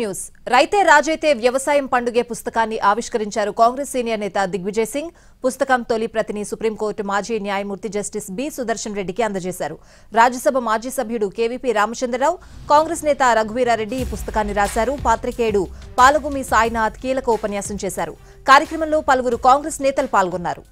News. రైతే రాజైతే వ్యవసాయం పండుగే పుస్తకాన్ని ఆవిష్కరించారు కాంగ్రెస్ సీనియర్ నేత దిగ్విజయ్ సింగ్. పుస్తకం తొలి ప్రతిని సుప్రీంకోర్టు మాజీ న్యాయమూర్తి జస్టిస్ బి సుదర్శన్ రెడ్డికి అందజేశారు. రాజ్యసభ మాజీ సభ్యుడు కేవీపీ రామచంద్రరావు కాంగ్రెస్ నేత రఘువీరారెడ్డి ఈ పుస్తకాన్ని రాశారు. పాత్రికేయుడు పాలగుమి సాయినాథ్ కీలక ఉపన్యాసం చేశారు. కార్యక్రమంలో పలువురు కాంగ్రెస్ నేతలు పాల్గొన్నారు.